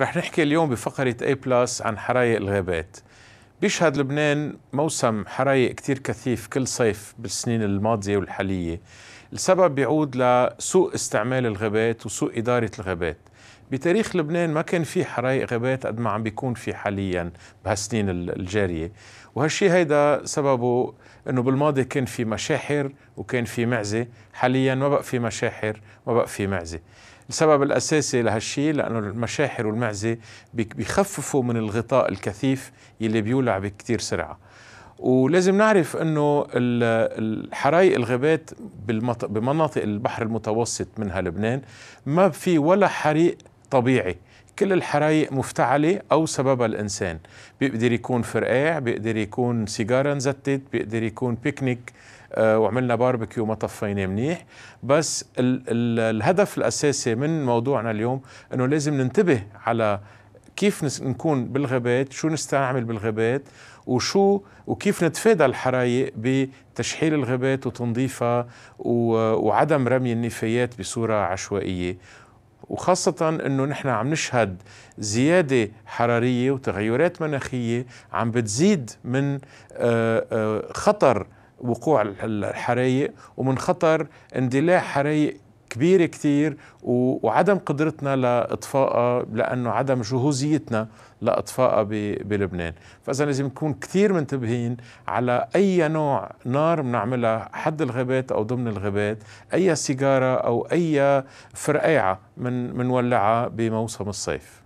رح نحكي اليوم بفقرة A بلس عن حرايق الغابات. بيشهد لبنان موسم حرايق كتير كثيف كل صيف بالسنين الماضية والحالية. السبب بيعود لسوء استعمال الغابات وسوء إدارة الغابات. بتاريخ لبنان ما كان في حرايق غابات قد ما عم بيكون في حاليا بهالسنين الجارية. وهالشي هيدا سببه إنه بالماضي كان في مشاحر وكان في معزة. حاليا ما بقى في مشاحر ما بقى في معزة. السبب الأساسي لهالشيء لأنه المشاحر والمعزة بيخففوا من الغطاء الكثيف يلي بيولع بكتير سرعة. ولازم نعرف إنه الحرايق الغابات بمناطق البحر المتوسط منها لبنان ما في ولا حريق طبيعي. كل الحرايق مفتعلة أو سببها الإنسان. بيقدر يكون فرقاع بيقدر يكون سيجارة انزتت بيقدر يكون بيكنيك آه، وعملنا باربيكيو ما طفينا منيح. بس ال ال الهدف الأساسي من موضوعنا اليوم إنه لازم ننتبه على كيف نكون بالغابات شو نستعمل بالغابات وشو وكيف نتفادى الحرايق بتشحيل الغابات وتنظيفها وعدم رمي النفايات بصورة عشوائية. وخاصة إنه نحن عم نشهد زيادة حرارية وتغيرات مناخية عم بتزيد من آه، آه، خطر وقوع الحرايق ومن خطر اندلاع حرايق كبيرة كتير وعدم قدرتنا لإطفائها لأنه عدم جهوزيتنا لإطفائها بلبنان. فإذا لازم نكون كثير منتبهين على أي نوع نار بنعملها حد الغابات أو ضمن الغابات أي سيجارة أو أي فرقيعة من منولعها بموسم الصيف.